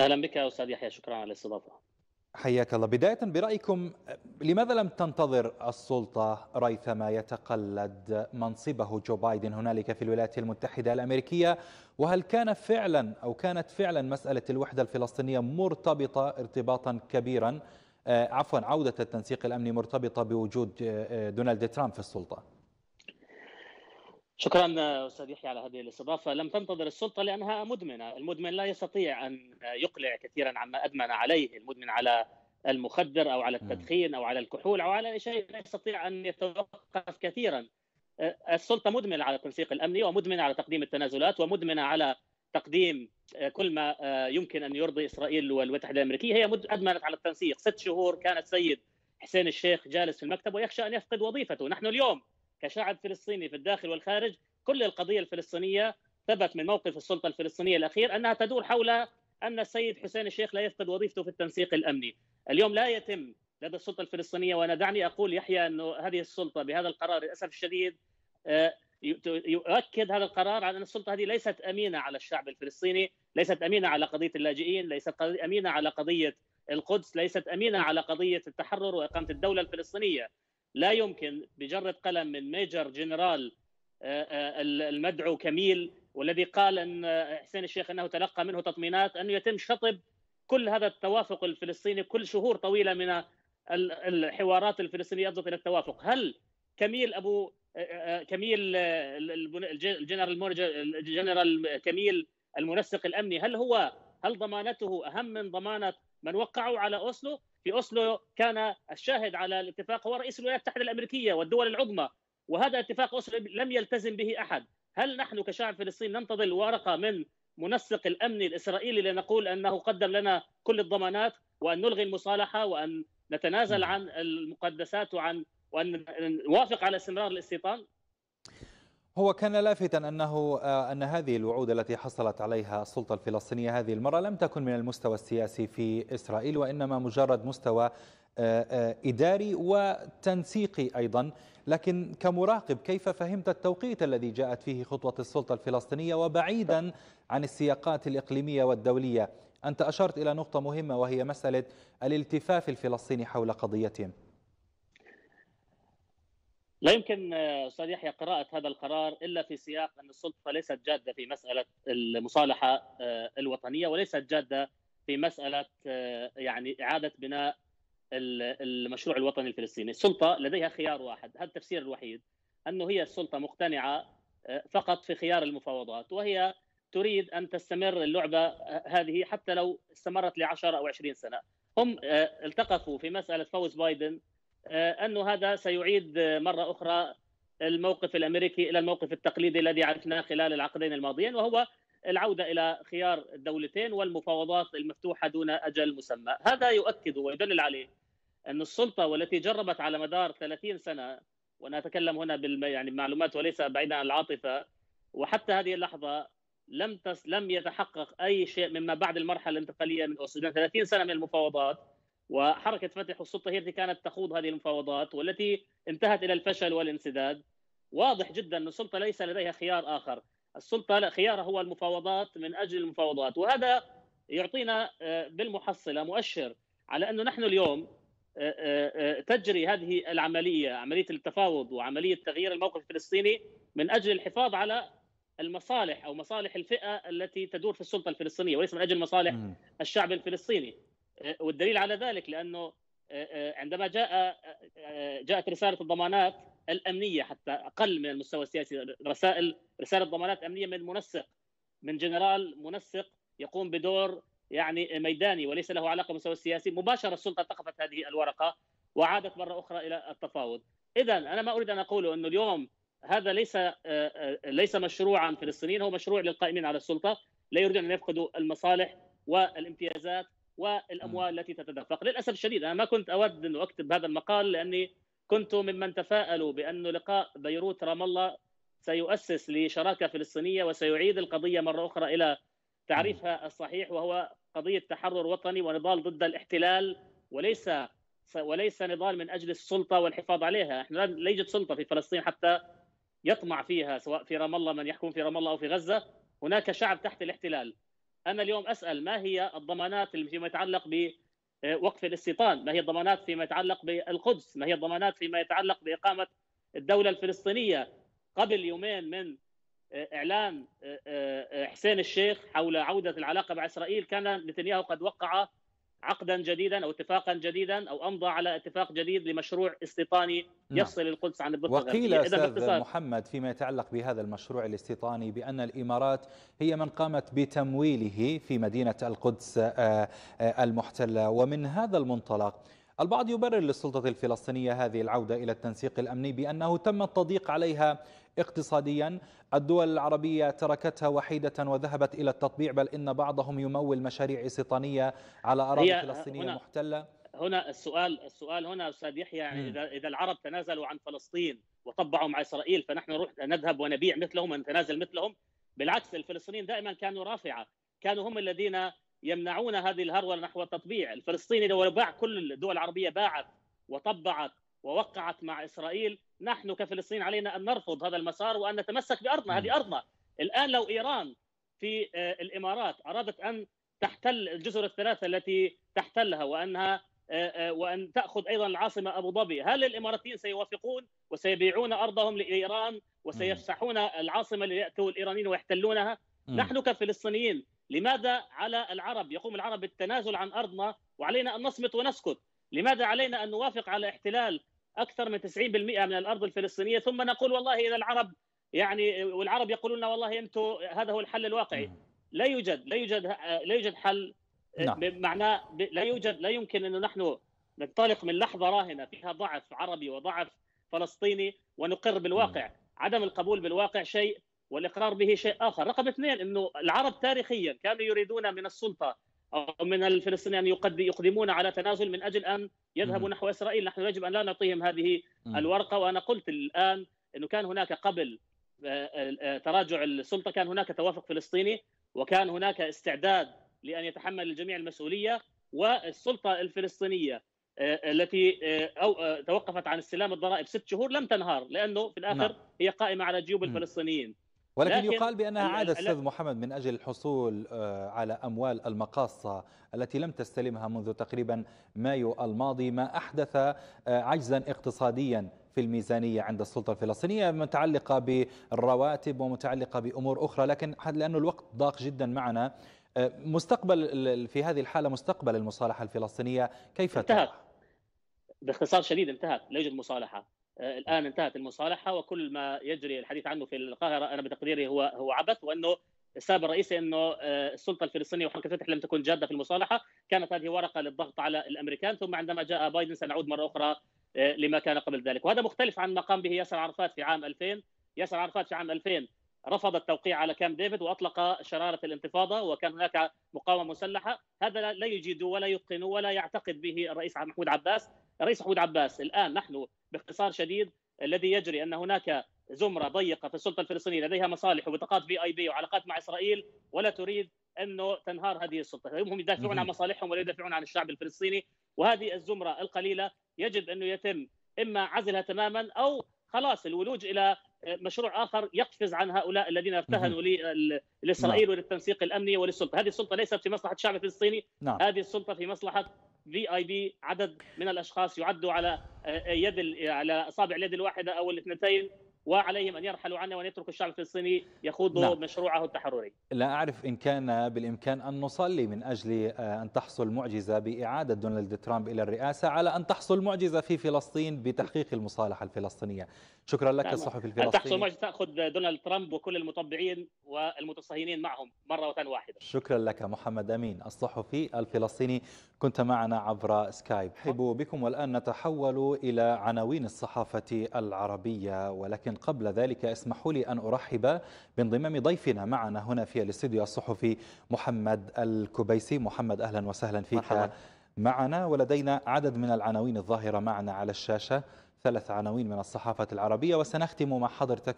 أهلا بك أستاذ يحيى شكرا على الاستضافة. حياك الله. بداية برأيكم لماذا لم تنتظر السلطة ريثما يتقلد منصبه جو بايدن هنالك في الولايات المتحدة الأمريكية؟ وهل كان فعلا أو كانت فعلا مسألة الوحدة الفلسطينية مرتبطة ارتباطا كبيرا؟ آه، عفوا عودة التنسيق الأمني مرتبطة بوجود آه، دونالد ترامب في السلطة. شكرا أستاذ يحيى على هذه الاستضافة، لم تنتظر السلطة لأنها مدمنة، المدمن لا يستطيع أن يقلع كثيرا عما أدمن عليه، المدمن على المخدر أو على التدخين أو على الكحول أو على أي شيء لا يستطيع أن يتوقف كثيرا. السلطة مدمنة على التنسيق الامني ومدمنة على تقديم التنازلات ومدمنة على تقديم كل ما يمكن أن يرضي إسرائيل والولايات الأمريكية، هي أدمنت على التنسيق، ست شهور كان السيد حسين الشيخ جالس في المكتب ويخشى أن يفقد وظيفته، نحن اليوم كشعب فلسطيني في الداخل والخارج كل القضية الفلسطينية ثبت من موقف السلطة الفلسطينية الأخير أنها تدور حول أن السيد حسين الشيخ لا يفقد وظيفته في التنسيق الأمني، اليوم لا يتم لدى السلطة الفلسطينية وأنا دعني أقول يحيى أنه هذه السلطة بهذا القرار للأسف الشديد آه، يؤكد هذا القرار على أن السلطة هذه ليست أمينة على الشعب الفلسطيني، ليست أمينة على قضية اللاجئين، ليست أمينة على قضية القدس، ليست أمينة على قضية التحرر وإقامة الدولة الفلسطينية. لا يمكن بجرة قلم من major general آه، آه، المدعو كميل والذي قال أن حسين الشيخ أنه تلقى منه تطمينات انه يتم شطب كل هذا التوافق الفلسطيني كل شهور طويلة من الحوارات الفلسطينية ادت إلى التوافق، هل كميل أبو آه، كميل الجنرال الجنرال كميل المنسق الأمني هل هو هل ضمانته أهم من ضمانة من وقعوا على أوسلو؟ في أوسلو كان الشاهد على الاتفاق هو رئيس الولايات المتحده الأمريكية والدول العظمى وهذا اتفاق أوسلو لم يلتزم به أحد هل نحن كشعب فلسطين ننتظر ورقه من منسق الأمن الإسرائيلي لنقول أنه قدم لنا كل الضمانات وأن نلغي المصالحة وأن نتنازل عن المقدسات وعن وأن نوافق على استمرار الاستيطان هو كان لافتا أنه آه، أن هذه الوعود التي حصلت عليها السلطة الفلسطينية هذه المرة لم تكن من المستوى السياسي في إسرائيل وإنما مجرد مستوى آه، آه، إداري وتنسيقي أيضا. لكن كمراقب كيف فهمت التوقيت الذي جاءت فيه خطوة السلطة الفلسطينية؟ وبعيدا عن السياقات الإقليمية والدولية. أنت أشرت إلى نقطة مهمة وهي مسألة الالتفاف الفلسطيني حول قضيتهم. لا يمكن آه، أستاذ يحيى قراءة هذا القرار إلا في سياق أن السلطه ليست جادة في مسألة المصالحة آه، الوطنية وليست جادة في مسألة آه، يعني إعادة بناء المشروع الوطني الفلسطيني، السلطة لديها خيار واحد، هذا التفسير الوحيد أنه هي السلطة مقتنعة فقط في خيار المفاوضات وهي تريد أن تستمر اللعبة هذه حتى لو استمرت ل 10 أو 20 سنة. هم التقفوا في مسألة فوز بايدن أنه هذا سيعيد مرة أخرى الموقف الأمريكي إلى الموقف التقليدي الذي عرفناه خلال العقدين الماضيين وهو العودة إلى خيار الدولتين والمفاوضات المفتوحة دون أجل مسمى، هذا يؤكد ويدلل عليه أن السلطة والتي جربت على مدار 30 سنة وأنا اتكلم هنا بال يعني بمعلومات وليس بعيدا عن العاطفة وحتى هذه اللحظة لم تس لم يتحقق أي شيء مما بعد المرحلة الانتقالية من اوسلو 30 سنة من المفاوضات وحركة فتح والسلطه هي التي كانت تخوض هذه المفاوضات والتي انتهت إلى الفشل والانسداد. واضح جدا أن السلطة ليس لديها خيار آخر. السلطة خيارها هو المفاوضات من أجل المفاوضات وهذا يعطينا آه، بالمحصلة مؤشر على أنه نحن اليوم آه، آه، تجري هذه العملية عملية التفاوض وعملية تغيير الموقف الفلسطيني من أجل الحفاظ على المصالح أو مصالح الفئة التي تدور في السلطة الفلسطينية وليس من أجل مصالح الشعب الفلسطيني. والدليل على ذلك لأنه آه، آه، عندما جاء جاءت رسالة الضمانات الأمنية حتى أقل من المستوى السياسي رسائل رسالة ضمانات أمنية من منسق من جنرال منسق يقوم بدور يعني ميداني وليس له علاقة بالمستوى السياسي. مباشرة السلطة اتقفت هذه الورقة وعادت مرة أخرى إلى التفاوض. اذا أنا ما أريد أن اقوله أنه اليوم هذا ليس ليس مشروعا فلسطينيا هو مشروع للقائمين على السلطة. لا يريدون أن يفقدوا المصالح والامتيازات والأموال التي تتدفق. للأسف الشديد أنا ما كنت أود انه أكتب هذا المقال لأني كنت ممن تفاءلوا بانه لقاء بيروت رام الله سيؤسس لشراكة فلسطينية وسيعيد القضية مرة أخرى إلى تعريفها الصحيح وهو قضية تحرر وطني ونضال ضد الاحتلال وليس وليس نضال من أجل السلطة والحفاظ عليها، إحنا لا يوجد سلطة في فلسطين حتى يطمع فيها سواء في رام الله من يحكم في رام الله أو في غزة. هناك شعب تحت الاحتلال. أنا اليوم أسأل ما هي الضمانات فيما يتعلق بوقف الاستيطان؟ ما هي الضمانات فيما يتعلق بالقدس؟ ما هي الضمانات فيما يتعلق بإقامة الدولة الفلسطينية؟ قبل يومين من إعلان حسين الشيخ حول عودة العلاقة مع إسرائيل كان نتنياهو قد وقع عقدا جديدا أو اتفاقا جديدا أو أمضى على اتفاق جديد لمشروع استيطاني. يفصل نعم. القدس عن الضفه وقيل أستاذ محمد فيما يتعلق بهذا المشروع الاستيطاني بأن الإمارات هي من قامت بتمويله في مدينة القدس آه، آه، المحتلة ومن هذا المنطلق البعض يبرر للسلطة الفلسطينية هذه العودة إلى التنسيق الأمني بأنه تم التضييق عليها اقتصاديا الدول العربية تركتها وحيدة وذهبت إلى التطبيع بل إن بعضهم يمول مشاريع استيطانية على أراضي فلسطينية هنا محتلة هنا السؤال السؤال هنا أستاذ يحيى يعني إذا إذا العرب تنازلوا عن فلسطين وطبعوا مع إسرائيل فنحن نروح نذهب ونبيع مثلهم ونتنازل مثلهم؟ بالعكس الفلسطينيين دائما كانوا رافعة كانوا هم الذين يمنعون هذه الهروله نحو التطبيع. الفلسطيني لو باع كل الدول العربية باعت وطبعت ووقعت مع إسرائيل نحن كفلسطين علينا أن نرفض هذا المسار وأن نتمسك بأرضنا. هذه أرضنا. الآن لو إيران في آه، الإمارات أرادت أن تحتل الجزر الثلاثة التي تحتلها وأنها آه، آه، وأن تأخذ أيضا العاصمة أبو ظبي، هل الاماراتيين سيوافقون وسيبيعون أرضهم لإيران وسيفسحون العاصمة ليأتوا الإيرانيين ويحتلونها؟ نحن كفلسطينيين لماذا على العرب يقوم العرب بالتنازل عن أرضنا وعلينا أن نصمت ونسكت؟ لماذا علينا أن نوافق على احتلال أكثر من 90% من الأرض الفلسطينية. ثم نقول والله إذا العرب يعني والعرب يقولون والله أنتم هذا هو الحل الواقعي. لا يوجد لا يوجد لا يوجد حل نعم. بمعنى لا يوجد لا يمكن أنه نحن ننطلق من لحظة راهنة فيها ضعف عربي وضعف فلسطيني ونقر بالواقع. عدم القبول بالواقع شيء والإقرار به شيء آخر. رقم اثنين إنه العرب تاريخيا كانوا يريدون من السلطة أو من الفلسطينيين ان يقدمون على تنازل من أجل أن يذهبوا نحو إسرائيل، نحن يجب أن لا نعطيهم هذه الورقة. وأنا قلت الآن إنه كان هناك قبل آه، آه، تراجع السلطة كان هناك توافق فلسطيني وكان هناك استعداد لأن يتحمل الجميع المسؤولية. والسلطة الفلسطينية آه، التي أو توقفت عن استلام الضرائب ست شهور لم تنهار لأنه في الآخر نعم. هي قائمة على جيوب الفلسطينيين. ولكن يقال بأنها عادت أستاذ محمد من أجل الحصول آه، على أموال المقاصة التي لم تستلمها منذ تقريبا مايو الماضي ما أحدث آه، عجزا اقتصاديا في الميزانية عند السلطة الفلسطينية متعلقة بالرواتب ومتعلقة بأمور أخرى لكن لأنه الوقت ضاق جدا معنا آه، مستقبل في هذه الحالة مستقبل المصالحة الفلسطينية كيف انتهت باختصار شديد انتهت لا يوجد مصالحة. الآن انتهت المصالحة وكل ما يجري الحديث عنه في القاهرة أنا بتقديري هو هو عبث وأنه السبب الرئيسي أنه آه، السلطة الفلسطينية وحركة فتح لم تكن جادة في المصالحة، كانت هذه ورقة للضغط على الأمريكان ثم عندما جاء بايدن سنعود مرة أخرى آه، لما كان قبل ذلك، وهذا مختلف عن ما قام به ياسر عرفات في عام 2000 ياسر عرفات في عام 2000 رفض التوقيع على كام ديفيد وأطلق شرارة الانتفاضة وكان هناك مقاومة مسلحة، هذا لا يجيد ولا يتقن ولا يعتقد به الرئيس محمود عباس، الرئيس محمود عباس الآن نحن باختصار شديد الذي يجري أن هناك زمرة ضيقة في السلطة الفلسطينية لديها مصالح وبطاقات VIP وعلاقات مع إسرائيل ولا تريد أنه تنهار هذه السلطة، هم يدافعون عن مصالحهم ولا يدافعون عن الشعب الفلسطيني. وهذه الزمرة القليلة يجب انه يتم إما عزلها تماما أو خلاص الولوج إلى مشروع آخر يقفز عن هؤلاء الذين ارتهنوا لإسرائيل نعم. وللتنسيق الأمني وللسلطه، هذه السلطة ليست في مصلحة الشعب الفلسطيني، نعم. هذه السلطة في مصلحة VIP عدد من الأشخاص يعدوا على آه، يد على إصابع اليد الواحدة أو الاثنتين. وعليهم أن يرحلوا عنه وأن يتركوا الشعب الفلسطيني يخوض نعم. مشروعه التحرري. لا أعرف إن كان بالإمكان أن نصلي من أجل آه، أن تحصل معجزه بإعادة دونالد ترامب إلى الرئاسة على أن تحصل معجزة في فلسطين بتحقيق المصالحة الفلسطينية. شكرا لك نعم. الصحفي الفلسطيني. ان تحصل معجزة تأخذ دونالد ترامب وكل المطبعين والمتصهينين معهم مرة واحدة. شكرا لك محمد أمين الصحفي الفلسطيني كنت معنا عبر سكايب. حبوا بكم والآن نتحول إلى عناوين الصحافة العربية ولكن قبل ذلك اسمحوا لي أن أرحب بانضمام ضيفنا معنا هنا في الاستوديو الصحفي محمد الكبيسي. محمد أهلا وسهلا فيك مرحبا. معنا. ولدينا عدد من العناوين الظاهرة معنا على الشاشة ثلاث عناوين من الصحافة العربية وسنختم مع حضرتك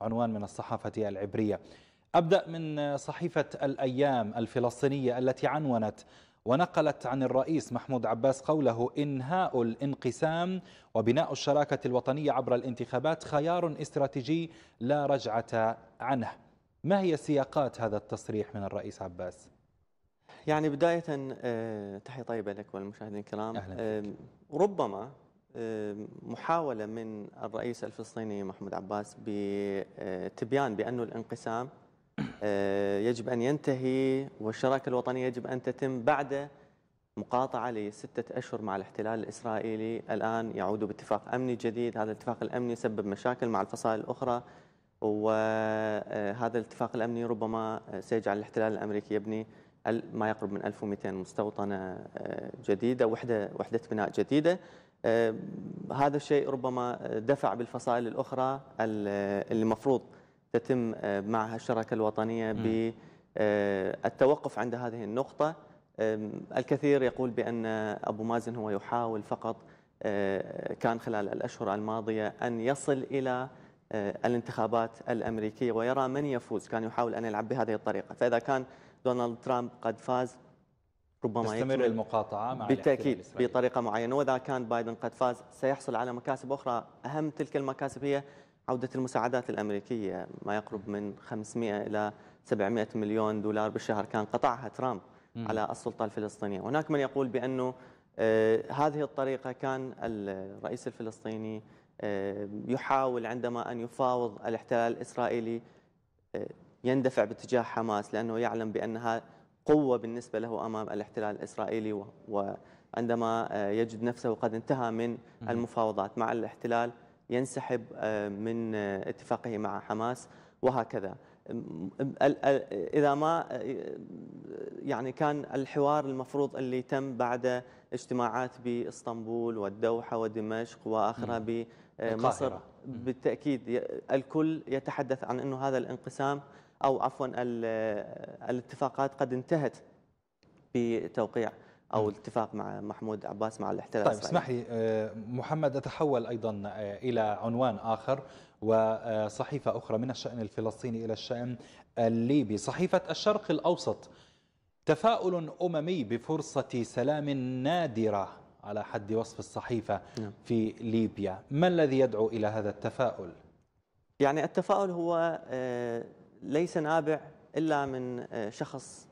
بعنوان من الصحافة العبرية. أبدأ من صحيفة الأيام الفلسطينية التي عنونت ونقلت عن الرئيس محمود عباس قوله إنهاء الانقسام وبناء الشراكة الوطنية عبر الانتخابات خيار استراتيجي لا رجعة عنه. ما هي سياقات هذا التصريح من الرئيس عباس؟ يعني بداية آه، تحية طيبة لك والمشاهدين الكرام. أهلا ربما محاولة من الرئيس الفلسطيني محمود عباس بتبيان بأن الانقسام آه، يجب أن ينتهي والشراكة الوطنية يجب أن تتم بعد مقاطعة لستة أشهر مع الاحتلال الإسرائيلي. الآن يعود باتفاق أمني جديد. هذا الاتفاق الأمني سبب مشاكل مع الفصائل الأخرى وهذا الاتفاق الأمني ربما سيجعل الاحتلال الأمريكي يبني ما يقرب من 1200 مستوطنة آه، جديدة وحدة وحدة بناء جديدة. آه، هذا الشيء ربما دفع بالفصائل الأخرى المفروض تتم آه، معها الشراكة الوطنية بالتوقف عند هذه النقطة. الكثير يقول بأن أبو مازن هو يحاول فقط كان خلال الأشهر الماضية أن يصل إلى الانتخابات الأمريكية ويرى من يفوز كان يحاول أن يلعب بهذه الطريقة. فإذا كان دونالد ترامب قد فاز ربما تستمر المقاطعة مع بالتأكيد بطريقة معينة. وإذا كان بايدن قد فاز سيحصل على مكاسب أخرى. أهم تلك المكاسب هي عودة المساعدات الأمريكية ما يقرب من 500 إلى 700 مليون دولار بالشهر كان قطعها ترامب م. على السلطة الفلسطينية. هناك من يقول بأنه آه هذه الطريقة كان الرئيس الفلسطيني آه يحاول عندما أن يفاوض الاحتلال الإسرائيلي آه يندفع باتجاه حماس لأنه يعلم بأنها قوة بالنسبة له أمام الاحتلال الإسرائيلي وعندما يجد نفسه قد انتهى من المفاوضات. مع الاحتلال ينسحب آه، من آه، اتفاقه مع حماس وهكذا. إذا ما يعني كان الحوار المفروض اللي تم بعد اجتماعات بإسطنبول والدوحة ودمشق وآخرها بمصر بالتأكيد الكل يتحدث عن أنه هذا الانقسام أو عفوا الاتفاقات قد انتهت بتوقيع. أو الاتفاق مع محمود عباس مع الاحتلال طيب اسمح لي آه، محمد أتحول أيضا آه، إلى عنوان آخر وصحيفه أخرى من الشأن الفلسطيني إلى الشأن الليبي. صحيفة الشرق الأوسط تفاؤل أممي بفرصة سلام نادرة على حد وصف الصحيفة نعم. في ليبيا. ما الذي يدعو إلى هذا التفاؤل؟ يعني التفاؤل هو آه، ليس نابع إلا من آه، شخص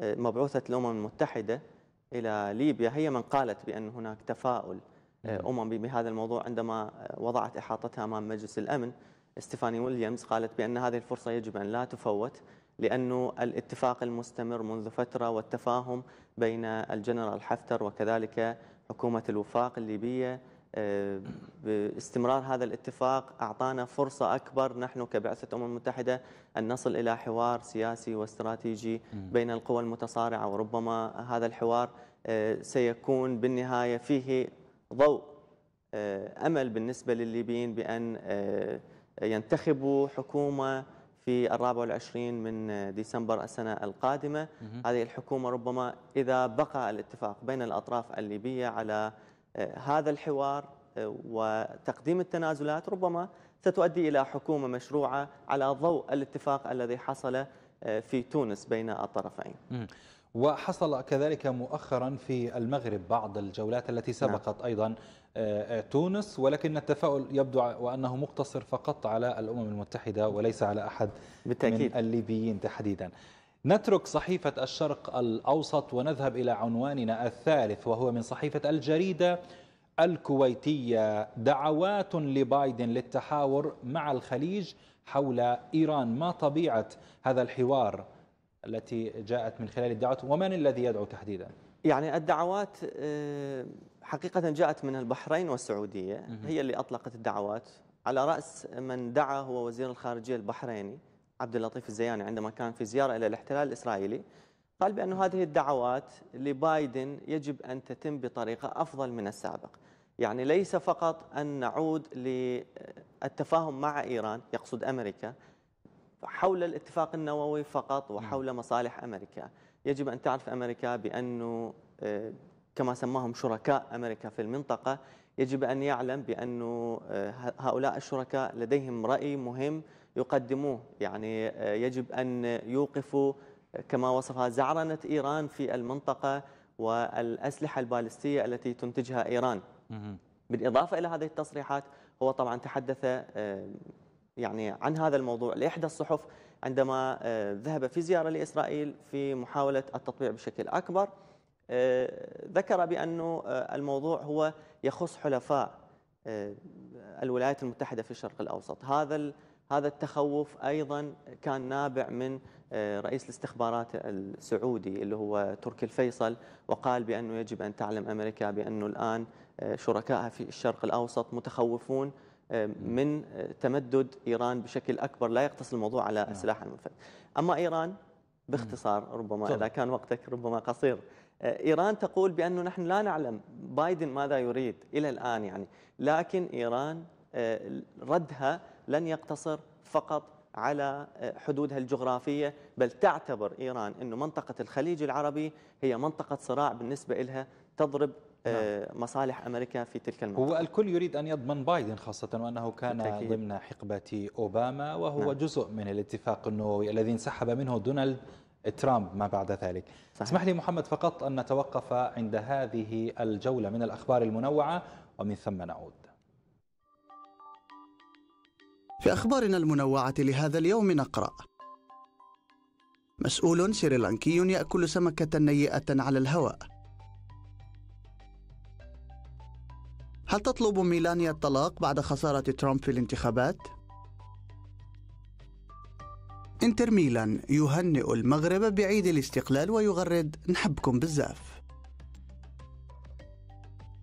آه، مبعوثة الأمم المتحدة إلى ليبيا هي من قالت بأن هناك تفاؤل آه، أممي بهذا الموضوع عندما وضعت إحاطتها أمام مجلس الأمن. ستيفاني ويليامز قالت بأن هذه الفرصة يجب أن لا تفوت لأنه الاتفاق المستمر منذ فترة والتفاهم بين الجنرال حفتر وكذلك حكومة الوفاق الليبية باستمرار هذا الاتفاق أعطانا فرصة أكبر نحن كبعثة الأمم المتحدة أن نصل إلى حوار سياسي واستراتيجي بين القوى المتصارعة. وربما هذا الحوار آه، سيكون بالنهاية فيه ضوء آه، أمل بالنسبة للليبيين بأن آه، ينتخبوا حكومة في الرابع والعشرين من ديسمبر السنة القادمة. هذه الحكومة ربما إذا بقى الاتفاق بين الأطراف الليبية على هذا الحوار آه، وتقديم التنازلات ربما ستؤدي إلى حكومة مشروعة على ضوء الاتفاق الذي حصل آه، في تونس بين الطرفين وحصل كذلك مؤخرا في المغرب بعض الجولات التي نعم. سبقت. أيضا آه، تونس ولكن التفاؤل يبدو وأنه مقتصر فقط على الأمم المتحدة وليس على أحد بالتأكيد. من الليبيين تحديدا نترك صحيفة الشرق الأوسط ونذهب إلى عنواننا الثالث وهو من صحيفة الجريدة الكويتية. دعوات لبايدن للتحاور مع الخليج حول إيران. ما طبيعة هذا الحوار التي جاءت من خلال الدعوات؟ ومن الذي يدعو تحديدا؟ يعني الدعوات آه، حقيقة جاءت من البحرين والسعودية هي اللي أطلقت الدعوات. على رأس من دعا هو وزير الخارجية البحريني. عبد اللطيف الزياني عندما كان في زيارة إلى الاحتلال الإسرائيلي قال بأن هذه الدعوات لبايدن يجب أن تتم بطريقة أفضل من السابق. يعني ليس فقط أن نعود للتفاهم مع إيران يقصد أمريكا حول الاتفاق النووي فقط وحول مصالح أمريكا. يجب أن تعرف أمريكا بأنه آه، كما سماهم شركاء أمريكا في المنطقة يجب أن يعلم بأن آه، هؤلاء الشركاء لديهم رأي مهم يقدموه. يعني آه، يجب أن يوقفوا كما وصفها زعرنة إيران في المنطقة والأسلحة البالستية التي تنتجها إيران. بالإضافة إلى هذه التصريحات هو طبعا تحدث آه، يعني عن هذا الموضوع لإحدى الصحف عندما آه، ذهب في زيارة لإسرائيل في محاولة التطبيع بشكل أكبر آه، ذكر بأن الموضوع هو يخص حلفاء الولايات المتحدة في الشرق الأوسط. هذا هذا التخوف أيضا كان نابع من رئيس الاستخبارات السعودي اللي هو تركي الفيصل وقال بأنه يجب أن تعلم أمريكا بأنه الآن شركائها في الشرق الأوسط متخوفون آه، من آه، تمدد إيران بشكل أكبر. لا يقتصر الموضوع على نعم. السلاح المنفذ. أما إيران باختصار ربما إذا كان وقتك ربما قصير آه، إيران تقول بأنه نحن لا نعلم بايدن ماذا يريد إلى الآن يعني. لكن إيران ردها لن يقتصر فقط على حدودها الجغرافية بل تعتبر إيران أن منطقة الخليج العربي هي منطقة صراع بالنسبة لها تضرب نعم. آه، مصالح أمريكا في تلك المنطقة هو الكل يريد أن يضمن بايدن خاصة وأنه كان بالتأكيد. ضمن حقبة أوباما وهو نعم. جزء من الاتفاق النووي الذي انسحب منه دونالد ترامب ما بعد ذلك صحيح. اسمح لي محمد فقط أن نتوقف عند هذه الجولة من الأخبار المنوعة ومن ثم نعود في أخبارنا المنوعة لهذا اليوم نقرأ. مسؤول سريلانكي يأكل سمكة نيئة على الهواء. هل تطلب ميلانيا الطلاق بعد خسارة ترامب في الانتخابات؟ إنتر ميلان يهنئ المغرب بعيد الاستقلال ويغرد نحبكم بزاف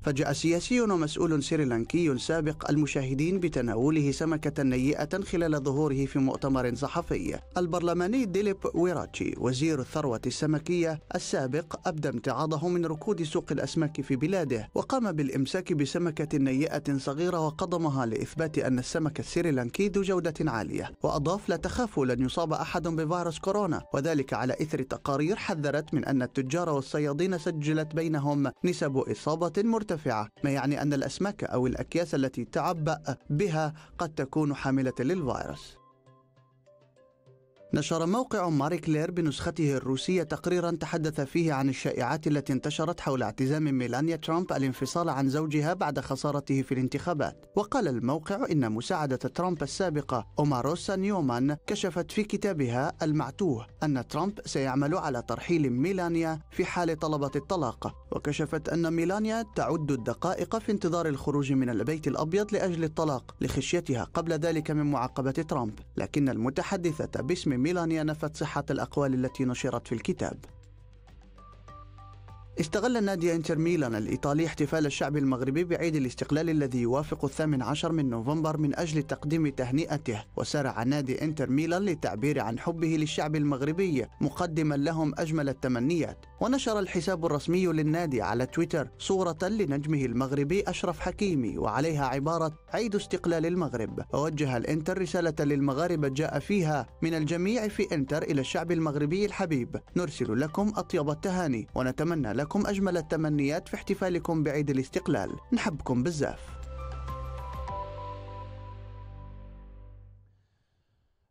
فاجأ سياسي ومسؤول سريلانكي سابق المشاهدين بتناوله سمكة نيئة خلال ظهوره في مؤتمر صحفي. البرلماني ديليب ويراتشي وزير الثروة السمكية السابق أبدى امتعاضه من ركود سوق الأسماك في بلاده وقام بالإمساك بسمكة نيئة صغيرة وقضمها لإثبات أن السمك السريلانكي ذو جودة عالية. وأضاف لا تخافوا لن يصاب أحد بفيروس كورونا. وذلك على إثر تقارير حذرت من أن التجار والصيادين سجلت بينهم نسب إصابة مرتفعة. مرتفعة ما يعني أن الأسماك أو الأكياس التي تعبأ بها قد تكون حاملة للفيروس. نشر موقع ماري كلير بنسخته الروسية تقريرا تحدث فيه عن الشائعات التي انتشرت حول اعتزام ميلانيا ترامب الانفصال عن زوجها بعد خسارته في الانتخابات. وقال الموقع إن مساعدة ترامب السابقة أوماروسا نيومان كشفت في كتابها المعتوه أن ترامب سيعمل على ترحيل ميلانيا في حال طلبت الطلاق. وكشفت أن ميلانيا تعد الدقائق في انتظار الخروج من البيت الأبيض لأجل الطلاق لخشيتها قبل ذلك من معاقبة ترامب. لكن المتحدثة باسم ميلانيا نفت صحة الأقوال التي نشرت في الكتاب. استغل نادي انتر ميلان الإيطالي احتفال الشعب المغربي بعيد الاستقلال الذي يوافق الثامن عشر من نوفمبر من أجل تقديم تهنئته. وسارع نادي انتر ميلان للتعبير عن حبه للشعب المغربي مقدما لهم أجمل التمنيات. ونشر الحساب الرسمي للنادي على تويتر صورة لنجمه المغربي أشرف حكيمي وعليها عبارة عيد استقلال المغرب ووجه الإنتر رسالة للمغاربة جاء فيها من الجميع في إنتر إلى الشعب المغربي الحبيب. نرسل لكم أطيب التهاني ونتمنى لكم لكم أجمل التمنيات في احتفالكم بعيد الاستقلال. نحبكم بزاف.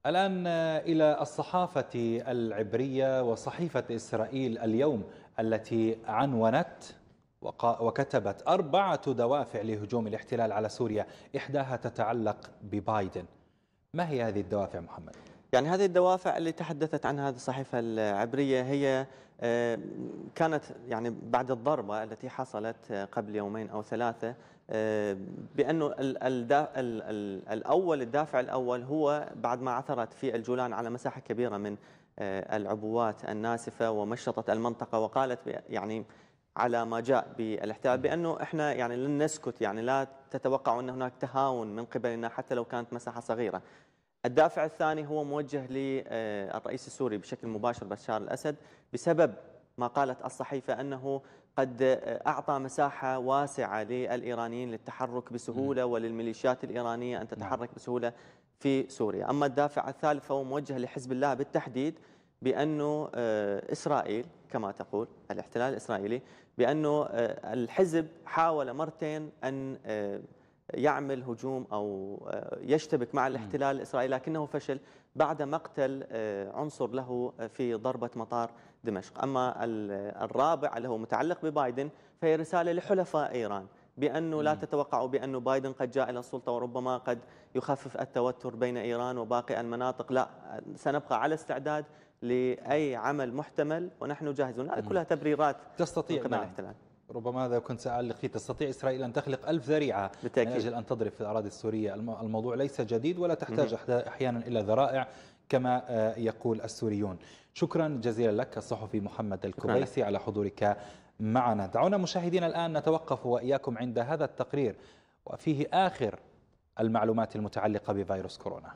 الآن إلى الصحافة العبرية وصحيفة إسرائيل اليوم التي عنونت وكتبت أربعة دوافع لهجوم الاحتلال على سوريا إحداها تتعلق ببايدن. ما هي هذه الدوافع محمد؟ يعني هذه الدوافع اللي تحدثت عنها هذه الصحيفة العبرية هي آه، كانت يعني بعد الضربة التي حصلت قبل يومين أو ثلاثة آه، بأنه الأول الدافع الأول هو بعد ما عثرت في الجولان على مساحة كبيرة من آه، العبوات الناسفة ومشطت المنطقة وقالت يعني على ما جاء بالاحتلال بأنه إحنا يعني لن نسكت يعني لا تتوقعوا أن هناك تهاون من قبلنا حتى لو كانت مساحة صغيرة. الدافع الثاني هو موجه للرئيس السوري بشكل مباشر بشار الأسد بسبب ما قالت الصحيفة أنه قد أعطى مساحة واسعة للإيرانيين للتحرك بسهولة وللميليشيات الإيرانية أن نعم. تتحرك بسهولة في سوريا أما الدافع الثالث فهو موجه لحزب الله بالتحديد بأنه آه، إسرائيل كما تقول الاحتلال الإسرائيلي بأنه آه، الحزب حاول مرتين أن آه، يعمل هجوم أو يشتبك مع الاحتلال الإسرائيلي لكنه فشل بعد مقتل عنصر له في ضربة مطار دمشق. أما الرابع اللي هو متعلق ببايدن فهي رسالة لحلفاء إيران بأنه لا تتوقعوا بأنه بايدن قد جاء إلى السلطة وربما قد يخفف التوتر بين إيران وباقي المناطق. لا سنبقى على استعداد لأي عمل محتمل ونحن جاهزون. هذه كلها تبريرات تستطيع نعم. الاحتلال. ربما هذا كنت سأعلق فيه تستطيع إسرائيل أن تخلق ألف ذريعة. بالتأكيد. من أجل أن تضرب في الأراضي السورية. الموضوع ليس جديد ولا تحتاج أحيانا إلى ذرائع كما آه، يقول السوريون. شكرا جزيلا لك الصحفي محمد الكبيسي على حضورك معنا. دعونا مشاهدينا الآن نتوقف وإياكم عند هذا التقرير وفيه آخر المعلومات المتعلقة بفيروس كورونا.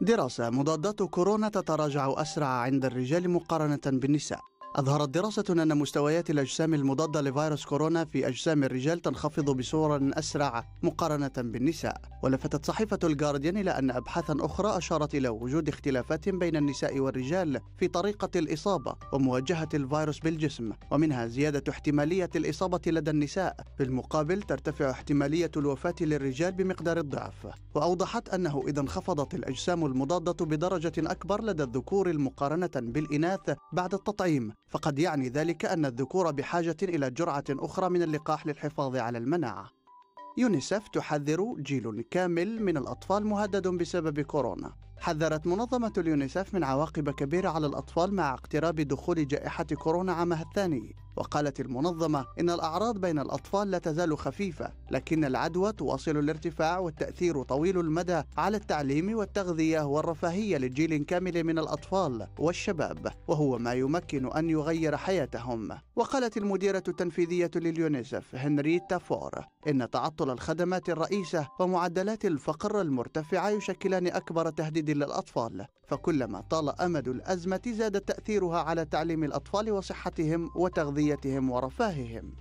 دراسة مضادات كورونا تتراجع أسرع عند الرجال مقارنة بالنساء. أظهرت دراسة أن مستويات الأجسام المضادة لفيروس كورونا في أجسام الرجال تنخفض بصورة أسرع مقارنة بالنساء. ولفتت صحيفة الجارديان إلى أن أبحاثا أخرى أشارت إلى وجود اختلافات بين النساء والرجال في طريقة الإصابة ومواجهة الفيروس بالجسم. ومنها زيادة احتمالية الإصابة لدى النساء. بالمقابل ترتفع احتمالية الوفاة للرجال بمقدار الضعف. وأوضحت أنه إذا انخفضت الأجسام المضادة بدرجة أكبر لدى الذكور مقارنة بالإناث بعد التطعيم. فقد يعني ذلك أن الذكور بحاجة إلى جرعة أخرى من اللقاح للحفاظ على المناعة. يونيسف تحذر جيل كامل من الأطفال مهدد بسبب كورونا. حذرت منظمة اليونيسف من عواقب كبيرة على الأطفال مع اقتراب دخول جائحة كورونا عامها الثاني. وقالت المنظمة إن الأعراض بين الأطفال لا تزال خفيفة لكن العدوى تواصل الارتفاع والتأثير طويل المدى على التعليم والتغذية والرفاهية لجيل كامل من الأطفال والشباب وهو ما يمكن أن يغير حياتهم. وقالت المديرة التنفيذية لليونيسف هنريتا فور إن تعطل الخدمات الرئيسة ومعدلات الفقر المرتفعة يشكلان أكبر تهديد للأطفال فكلما طال أمد الأزمة زاد تأثيرها على تعليم الأطفال وصحتهم وتغذيتهم ورفاههم.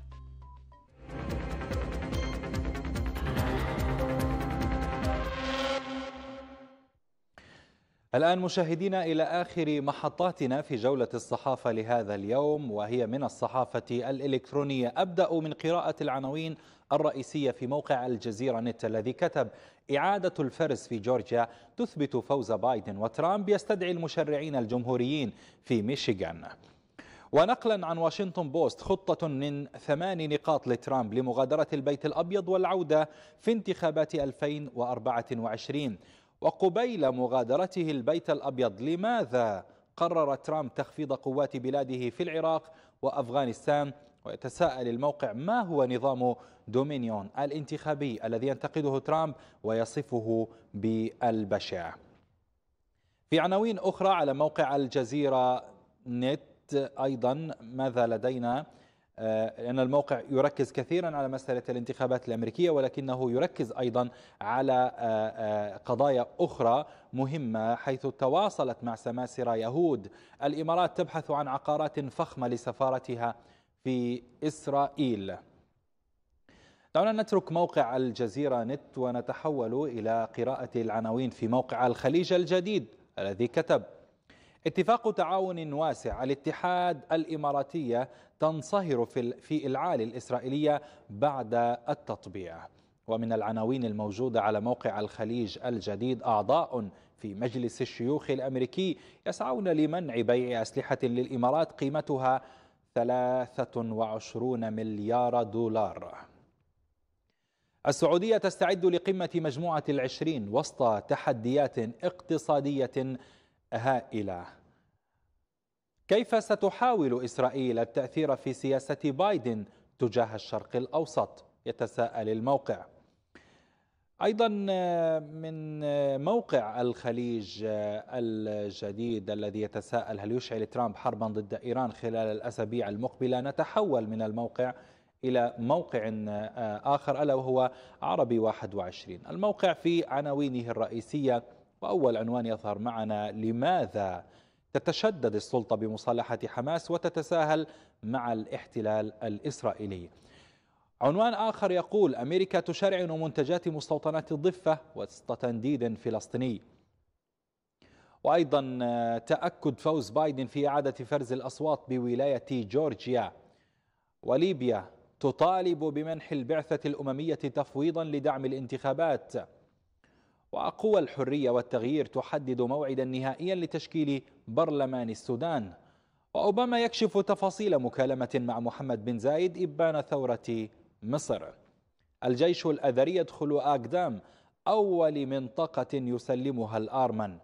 الآن مشاهدينا إلى آخر محطاتنا في جولة الصحافة لهذا اليوم وهي من الصحافة الإلكترونية. أبدأ من قراءة العناوين الرئيسية في موقع الجزيرة نت الذي كتب إعادة الفرز في جورجيا تثبت فوز بايدن وترامب يستدعي المشرعين الجمهوريين في ميشيغان. ونقلا عن واشنطن بوست خطة من ثمان نقاط لترامب لمغادرة البيت الأبيض والعودة في انتخابات 2024 وقبيل مغادرته البيت الأبيض. لماذا قرر ترامب تخفيض قوات بلاده في العراق وأفغانستان؟ ويتساءل الموقع ما هو نظام دومينيون الانتخابي الذي ينتقده ترامب ويصفه بالبشع في عناوين أخرى على موقع الجزيرة نت أيضا ماذا لدينا؟ لأن الموقع يركز كثيرا على مسألة الانتخابات الأمريكية ولكنه يركز أيضا على آه، آه، قضايا أخرى مهمة حيث تواصلت مع سماسرة يهود الإمارات تبحث عن عقارات فخمة لسفارتها في إسرائيل. دعونا نترك موقع الجزيرة نت ونتحول إلى قراءة العناوين في موقع الخليج الجديد الذي كتب اتفاق تعاون واسع. الاتحاد الإماراتية تنصهر في, في العالي الإسرائيلية بعد التطبيع. ومن العناوين الموجودة على موقع الخليج الجديد أعضاء في مجلس الشيوخ الأمريكي يسعون لمنع بيع أسلحة للإمارات قيمتها 23 مليار دولار. السعودية تستعد لقمة مجموعة العشرين وسط تحديات اقتصادية هائلة كيف ستحاول إسرائيل التأثير في سياسة بايدن تجاه الشرق الأوسط؟ يتساءل الموقع. أيضا من موقع الخليج الجديد الذي يتساءل هل يشعل ترامب حربا ضد إيران خلال الأسابيع المقبلة؟ نتحول من الموقع إلى موقع آخر ألا وهو عربي 21 الموقع في عناوينه الرئيسية وأول عنوان يظهر معنا لماذا تتشدد السلطة بمصالحة حماس وتتساهل مع الاحتلال الإسرائيلي؟ عنوان آخر يقول أمريكا تشرعن منتجات مستوطنات الضفة وسط تنديد فلسطيني. وأيضا تأكد فوز بايدن في إعادة فرز الأصوات بولاية جورجيا. وليبيا تطالب بمنح البعثة الأممية تفويضا لدعم الانتخابات. وقوى الحرية والتغيير تحدد موعدا نهائيا لتشكيل برلمان السودان. وأوباما يكشف تفاصيل مكالمة مع محمد بن زايد إبان ثورة مصر. الجيش الأذري يدخل أقدام أول منطقة يسلمها الآرمن.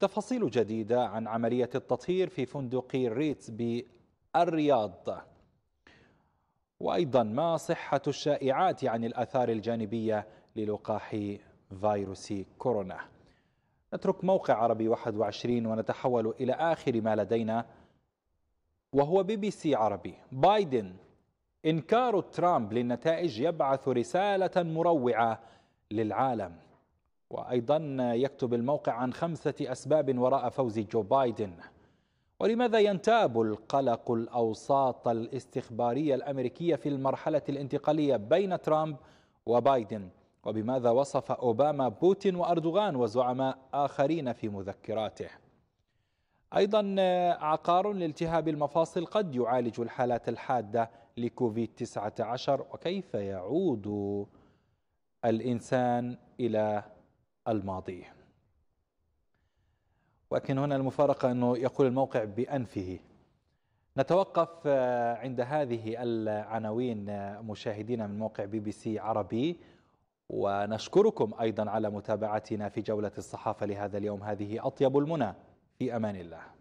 تفاصيل جديدة عن عملية التطهير في فندق ريتز بالرياض. وأيضا ما صحة الشائعات عن الأثار الجانبية للقاح فيروس كورونا. نترك موقع عربي 21 ونتحول إلى آخر ما لدينا وهو بي بي سي عربي. بايدن إنكار ترامب للنتائج يبعث رسالة مروعة للعالم. وأيضا يكتب الموقع عن خمسة أسباب وراء فوز جو بايدن. ولماذا ينتاب القلق الأوساط الاستخبارية الأمريكية في المرحلة الانتقالية بين ترامب وبايدن؟ وبماذا وصف أوباما بوتين وأردوغان وزعماء آخرين في مذكراته. أيضا عقار لالتهاب المفاصل قد يعالج الحالات الحادة لكوفيد 19 وكيف يعود الإنسان إلى الماضي. ولكن هنا المفارقة أنه يقول الموقع بأنفه. نتوقف عند هذه العناوين مشاهدينا من موقع بي بي سي عربي. ونشكركم أيضا على متابعتنا في جولة الصحافة لهذا اليوم. هذه أطيب المنى. في أمان الله.